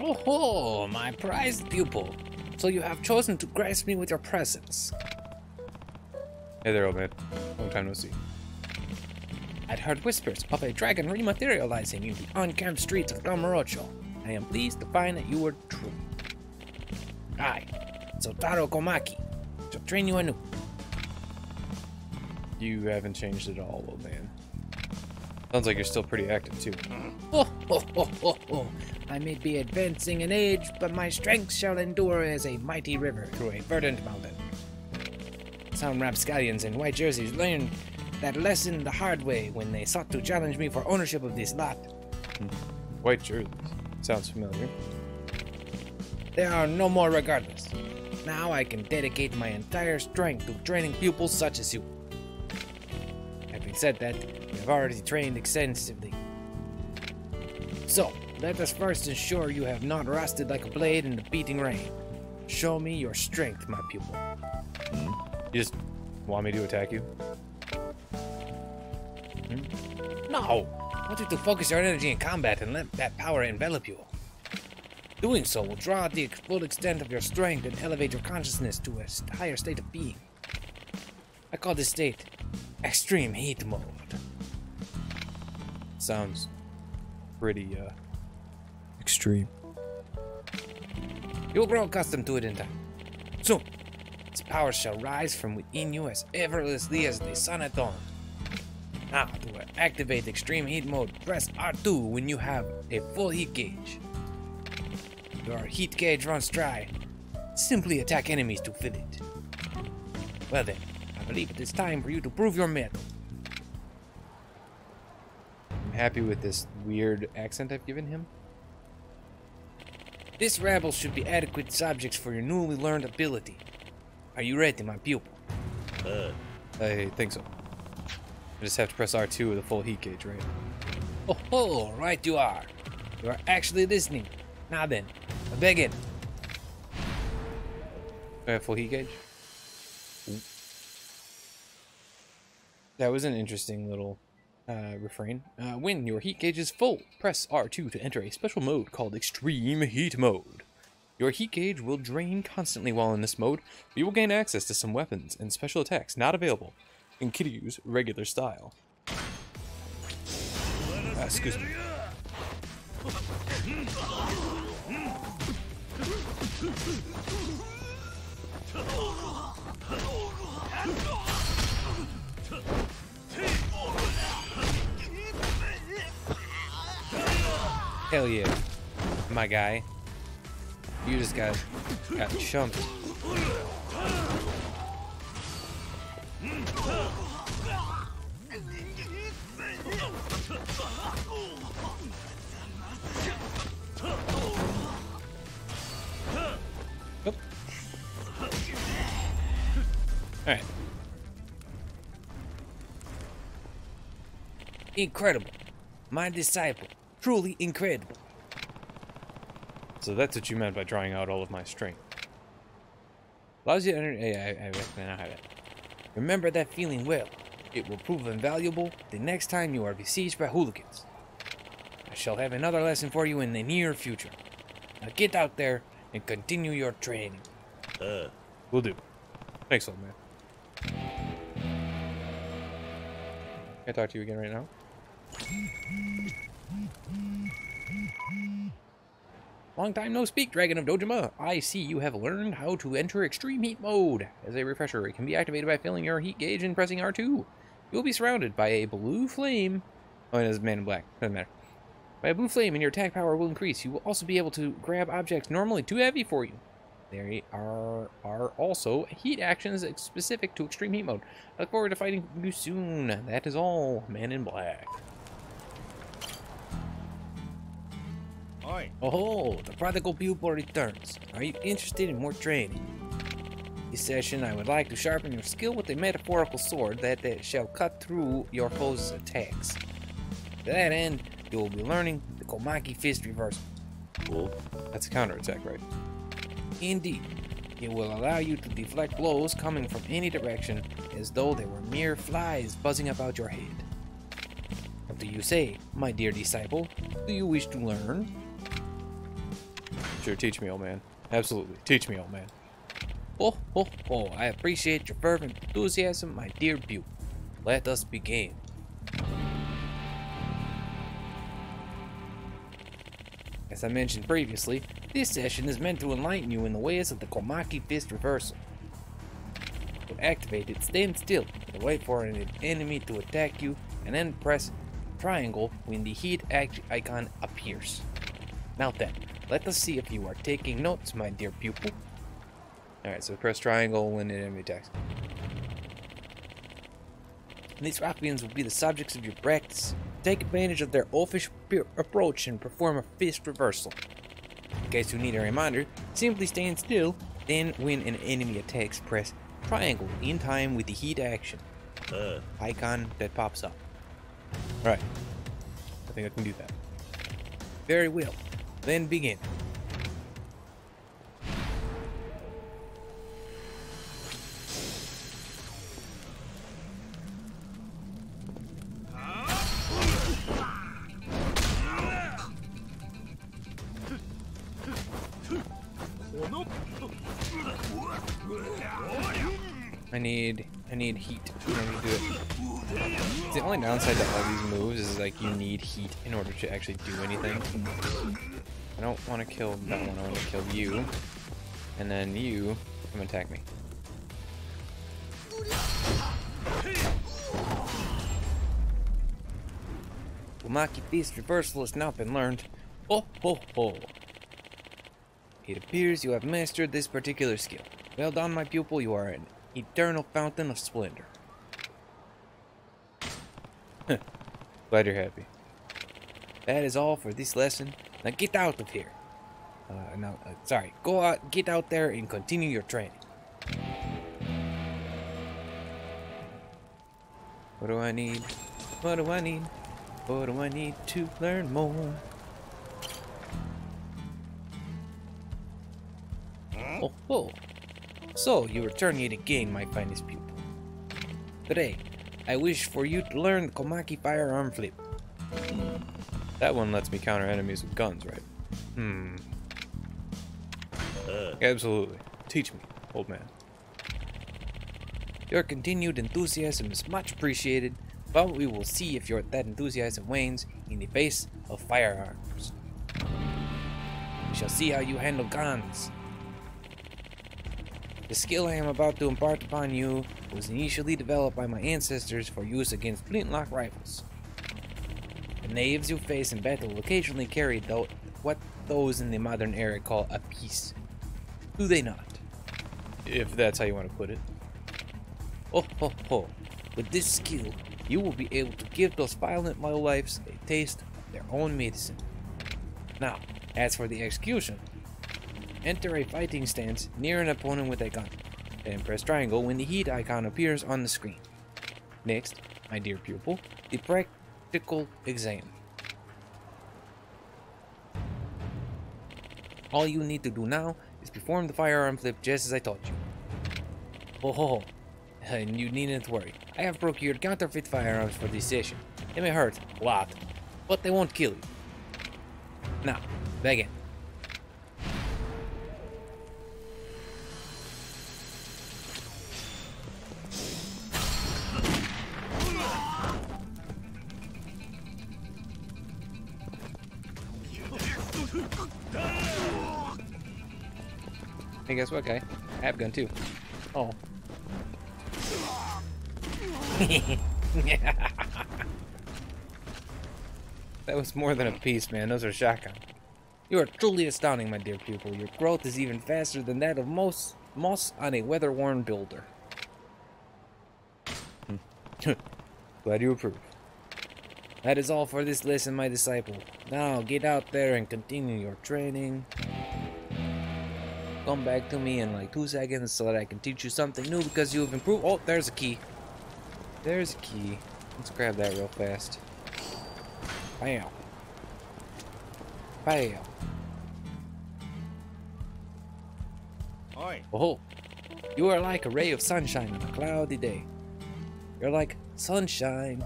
Oh ho, my prized pupil. So you have chosen to grace me with your presence. Hey there, old man. Long time no see. I'd heard whispers of a dragon rematerializing in the unkempt streets of Kamurocho. I am pleased to find that you were true. I, Sotaro Komaki, shall train you anew. You haven't changed at all, old man. Sounds like you're still pretty active, too. Mm-hmm. Ho, ho, ho, ho, ho. I may be advancing in age, but my strength shall endure as a mighty river through a verdant mountain. Some rapscallions in white jerseys learned that lesson the hard way when they sought to challenge me for ownership of this lot. Hmm. White jerseys. Sounds familiar. There are no more regardless. Now I can dedicate my entire strength to training pupils such as you. Having said that, you have already trained extensively. So, let us first ensure you have not rusted like a blade in the beating rain. Show me your strength, my pupil. You just want me to attack you? No! I want you to focus your energy in combat and let that power envelop you. Doing so will draw out the full extent of your strength and elevate your consciousness to a higher state of being. I call this state extreme heat mode. Sounds pretty, uh, extreme. You will grow accustomed to it in time. Soon, its power shall rise from within you as effortlessly as the sun at dawn. Now, to activate extreme heat mode, press R2 when you have a full heat gauge. Your heat gauge runs dry. Simply attack enemies to fill it. Well then, I believe it is time for you to prove your mettle. I'm happy with this weird accent I've given him. This rabble should be adequate subjects for your newly learned ability. Are you ready, my pupil? Uh, I think so. I just have to press R2 with a full heat gauge, right? Oh, ho, right you are. You are actually listening. Now then, begin. Do I have full heat gauge? That was an interesting little uh, refrain. Uh, when your heat gauge is full, press R2 to enter a special mode called Extreme Heat Mode. Your heat gauge will drain constantly while in this mode, but you will gain access to some weapons and special attacks not available in Kiryu's regular style. Uh, excuse me. Hell yeah, my guy. You just got got chumped. Oop. All right. Incredible. My disciple. Truly incredible. So that's what you meant by drawing out all of my strength. Allows you to enter. Yeah, I, I. Remember that feeling well. It will prove invaluable the next time you are besieged by hooligans. I shall have another lesson for you in the near future. Now get out there and continue your training. Uh. Will do. Thanks, old man. Can I talk to you again right now? Long time no speak, Dragon of Dojima. I see you have learned how to enter extreme heat mode. As a refresher, it can be activated by filling your heat gauge and pressing R2. You will be surrounded by a blue flame. Oh, it is man in black. Doesn't matter. By a blue flame, and your attack power will increase. You will also be able to grab objects normally too heavy for you. There are are also heat actions specific to extreme heat mode. I look forward to fighting you soon. That is all, Man in Black. Oi. Oh, the prodigal pupil returns. Are you interested in more training? This session, I would like to sharpen your skill with a metaphorical sword that, that shall cut through your foe's attacks. To that end, you will be learning the Komaki Fist Reversal. Cool. That's a counterattack, right? Indeed, it will allow you to deflect blows coming from any direction as though they were mere flies buzzing about your head. What do you say, my dear disciple? Do you wish to learn? Sure, teach me, old man. Absolutely. Teach me, old man. Oh, oh, oh, I appreciate your fervent enthusiasm, my dear Butte. Let us begin. As I mentioned previously, this session is meant to enlighten you in the ways of the Komaki Fist Reversal. To activate it, stand still and wait for an enemy to attack you, and then press triangle when the heat action icon appears. Now then, let us see if you are taking notes, my dear pupil. Alright, so press triangle when an enemy attacks. And These ruffians will be the subjects of your practice. Take advantage of their official approach and perform a fist reversal. In case you need a reminder, simply stand still, then when an enemy attacks, press triangle in time with the heat action uh. icon that pops up. Alright, I think I can do that. Very well, then begin. I need I need heat in order to do it. The only downside to all these moves is like you need heat in order to actually do anything. I don't want to kill that one, I want to kill you. And then you come attack me. Komaki Beast Reversal has now been learned. Oh ho ho! It appears you have mastered this particular skill. Well done, my pupil, you are an eternal fountain of splendor. Glad you're happy. That is all for this lesson. Now get out of here. Uh, no, uh, sorry. Go out, get out there and continue your training. What do I need? What do I need? What do I need to learn more? Oh, oh. So, you return yet again, my finest pupil. Today, I wish for you to learn the Komaki firearm flip. That one lets me counter enemies with guns, right? Hmm. Uh. Absolutely. Teach me, old man. Your continued enthusiasm is much appreciated, but we will see if your that enthusiasm wanes in the face of firearms. We shall see how you handle guns, the skill I am about to impart upon you was initially developed by my ancestors for use against flintlock rifles. The knaves you face in battle occasionally carry though what those in the modern era call a piece. Do they not? If that's how you want to put it. Oh ho ho. With this skill, you will be able to give those violent lowlifes a taste of their own medicine. Now, as for the execution, Enter a fighting stance near an opponent with a gun, and press triangle when the heat icon appears on the screen. Next, my dear pupil, the practical exam. All you need to do now is perform the firearm flip just as I taught you. Oh, ho, ho. and you needn't worry. I have procured counterfeit firearms for this session. They may hurt a lot, but they won't kill you. Now, begin. Guess what, guy? I have gun too. Oh. that was more than a piece, man. Those are shotgun. You are truly astounding, my dear pupil. Your growth is even faster than that of most moss on a weather-worn builder. Hmm. Glad you approve. That is all for this lesson, my disciple. Now get out there and continue your training come back to me in like two seconds so that I can teach you something new because you have improved. Oh, there's a key. There's a key. Let's grab that real fast. Bam. Bam. Oi. Oh, you are like a ray of sunshine on a cloudy day. You're like sunshine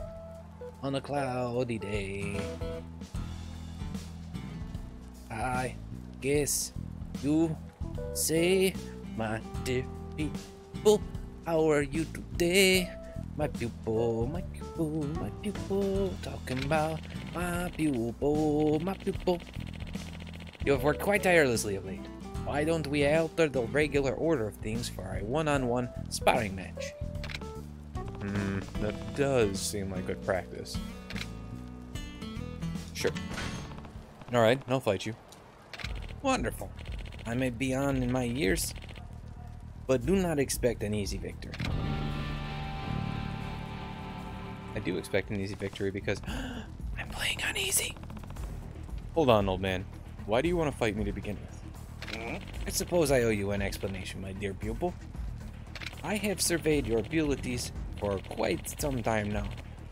on a cloudy day. I guess you say, my dear people? How are you today? My pupil, my pupil, my pupil, talking about my pupil, my pupil. You have worked quite tirelessly of late. Why don't we alter the regular order of things for a one-on-one sparring match? Hmm, that does seem like good practice. Sure. Alright, I'll fight you. Wonderful. I may be on in my years, but do not expect an easy victory. I do expect an easy victory because I'm playing on easy. Hold on, old man. Why do you want to fight me to begin with? Hmm? I suppose I owe you an explanation, my dear pupil. I have surveyed your abilities for quite some time now,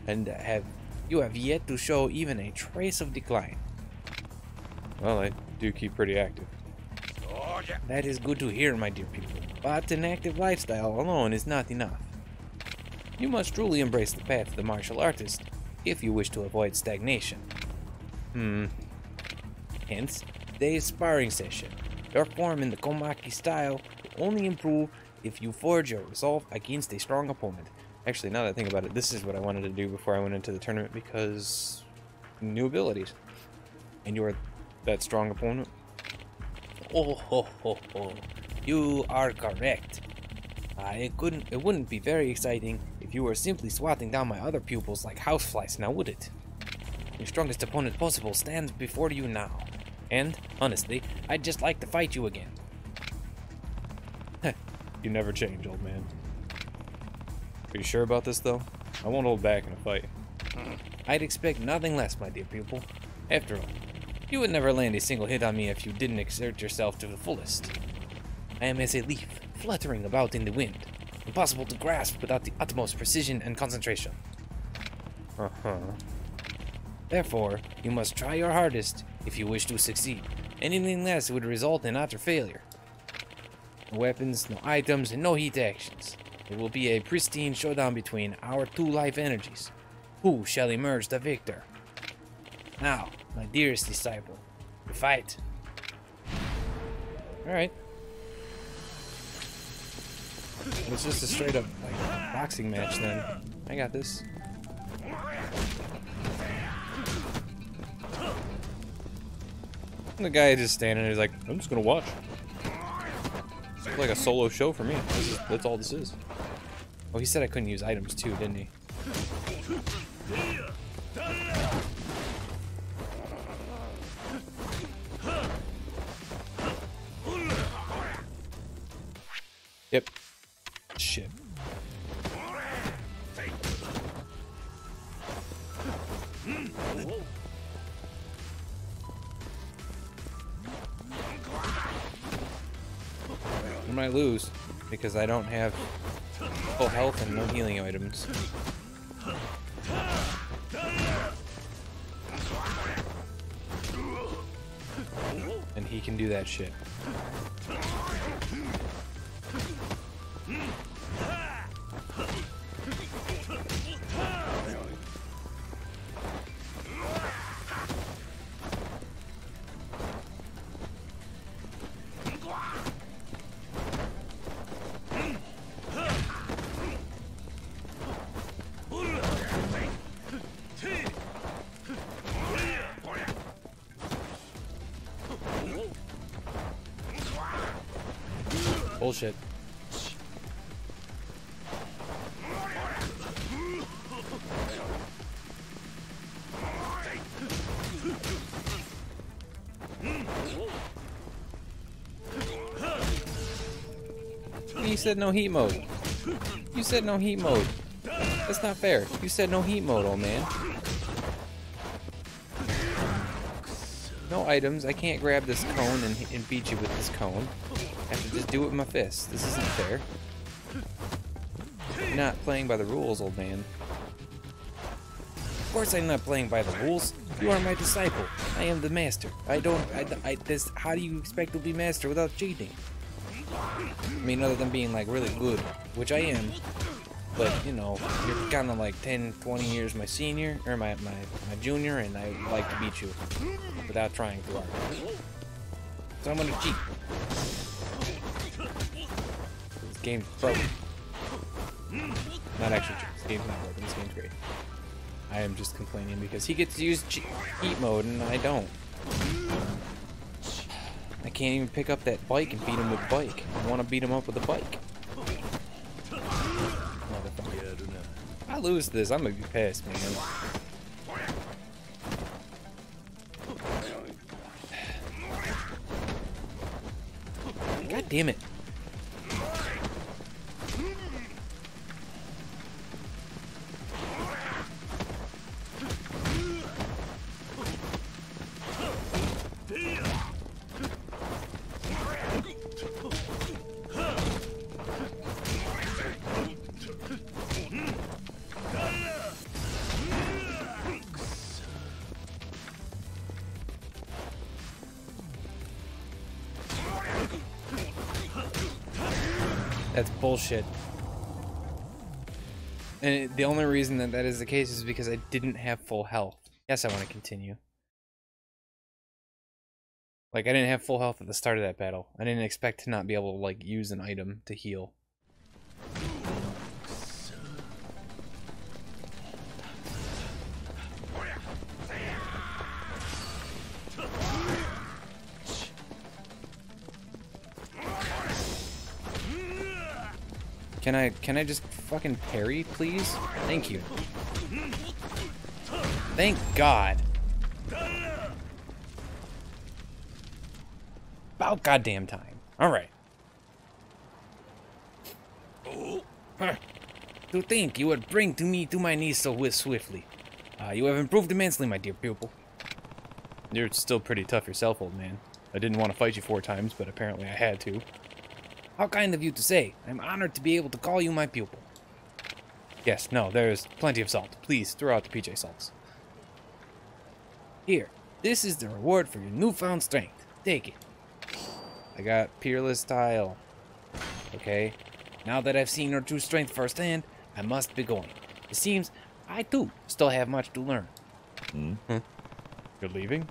and have you have yet to show even a trace of decline. Well, I do keep pretty active. That is good to hear, my dear people, But an active lifestyle alone is not enough. You must truly embrace the path of the martial artist if you wish to avoid stagnation. Hmm. Hence, today's sparring session. Your form in the Komaki style will only improve if you forge your resolve against a strong opponent. Actually, now that I think about it, this is what I wanted to do before I went into the tournament because new abilities. And you are that strong opponent. Oh ho ho ho! You are correct. Uh, it couldn't. It wouldn't be very exciting if you were simply swatting down my other pupils like houseflies, now would it? Your strongest opponent possible stands before you now, and honestly, I'd just like to fight you again. You never change, old man. Are you sure about this, though? I won't hold back in a fight. I'd expect nothing less, my dear pupil. After all, you would never land a single hit on me if you didn't exert yourself to the fullest. I am as a leaf, fluttering about in the wind, impossible to grasp without the utmost precision and concentration. Uh-huh. Therefore, you must try your hardest if you wish to succeed. Anything less would result in utter failure. No weapons, no items, and no heat actions. It will be a pristine showdown between our two life energies. Who shall emerge the victor? Now, my dearest disciple, we fight. Alright. It's just a straight up like boxing match then. I got this. And the guy just standing there, he's like, I'm just gonna watch. It's like a solo show for me. Is, that's all this is. Oh, he said I couldn't use items too, didn't he? I might lose because I don't have full health and no healing items. And he can do that shit. Bullshit. You said no heat mode. You said no heat mode. That's not fair. You said no heat mode, old man. No items. I can't grab this cone and, and beat you with this cone. I have to just do it with my fist. This isn't fair. Not playing by the rules, old man. Of course I'm not playing by the rules. You are my disciple. I am the master. I don't. I, I. This. How do you expect to be master without cheating? I mean, other than being like really good, which I am. But you know, you're kind of like 10, 20 years my senior or my my my junior, and I like to beat you without trying hard. So I'm gonna cheat. Game's broken. Not actually true. This game's not broken. This game's great. I am just complaining because he gets to use heat mode and I don't. I can't even pick up that bike and beat him with bike. I want to beat him up with a bike. I lose this, I'm gonna be pissed, man. God damn it. That's bullshit. And it- the only reason that that is the case is because I didn't have full health. Yes, I want to continue. Like, I didn't have full health at the start of that battle. I didn't expect to not be able to, like, use an item to heal. Can I can I just fucking parry, please? Thank you. Thank God. About goddamn time. Alright. To think you would bring to me to my knees so swiftly. Uh, you have improved immensely, my dear pupil. You're still pretty tough yourself, old man. I didn't want to fight you four times, but apparently I had to. How kind of you to say. I'm honored to be able to call you my pupil. Yes, no, there's plenty of salt. Please, throw out the PJ salts. Here, this is the reward for your newfound strength. Take it. I got Peerless Tile. Okay. Now that I've seen your true strength firsthand, I must be going. It seems I too still have much to learn. Hmm? You're leaving?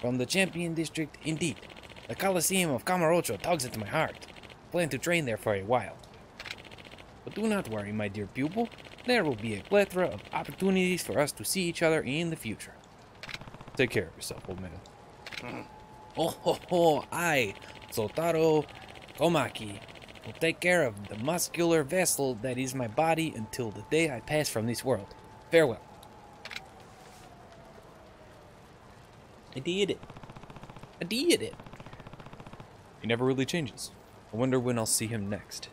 From the Champion District, indeed. The Coliseum of Kamurocho tugs at my heart. Plan to train there for a while. But do not worry, my dear pupil. There will be a plethora of opportunities for us to see each other in the future. Take care of yourself, old man. Oh ho ho, I, Sotaro Komaki, will take care of the muscular vessel that is my body until the day I pass from this world. Farewell. I did it. I did it. He never really changes. I wonder when I'll see him next.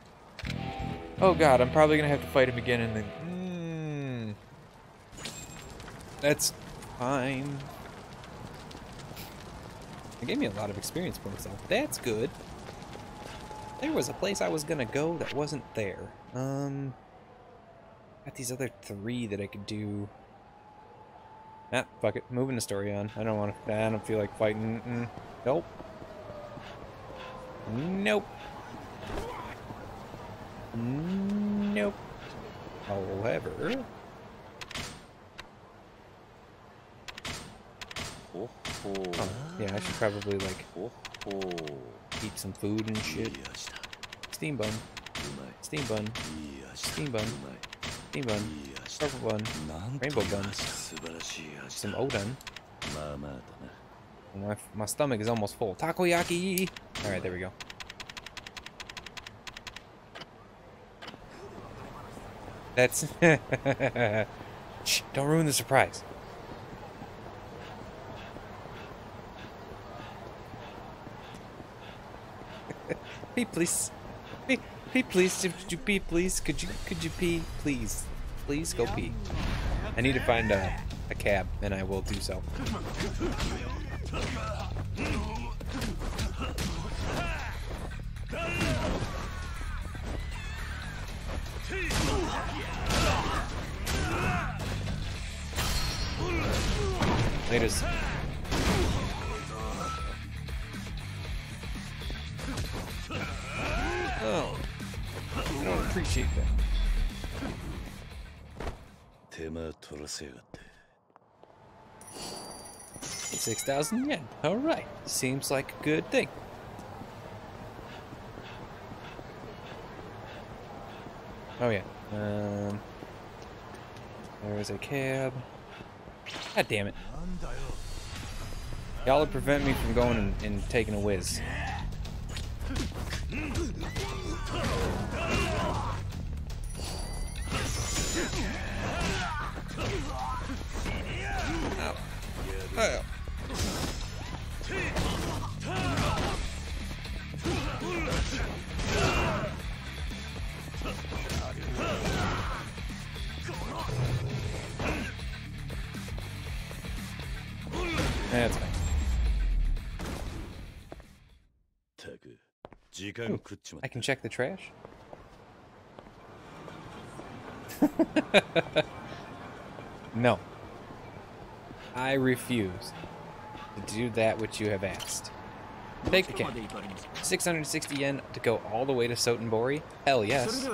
Oh god, I'm probably gonna have to fight him again and then. Hmm. That's fine. It gave me a lot of experience points though. That's good. There was a place I was gonna go that wasn't there. Um. Got these other three that I could do. Ah, fuck it. Moving the story on. I don't want to. I don't feel like fighting. Mm, nope. Nope. Nope. However, Oh, oh, yeah, I should probably like eat some food and shit. Steam bun, steam bun, steam bun, steam bun, purple bun, rainbow bun, some udon. My, my stomach is almost full. Takoyaki! Alright, there we go. That's... Shh, don't ruin the surprise. pee, please. Pee, pee, please. Could you pee, please? Could you, could you pee, please? Please go pee. I need to find a, a cab, and I will do so. 6,000 yen. Alright. Seems like a good thing. Oh, yeah. Um, there is a cab. God damn it. Y'all prevent me from going and, and taking a whiz. Ooh, I can check the trash. no. I refuse to do that which you have asked. Take the cab. 660 yen to go all the way to Sotenbori? Hell yes.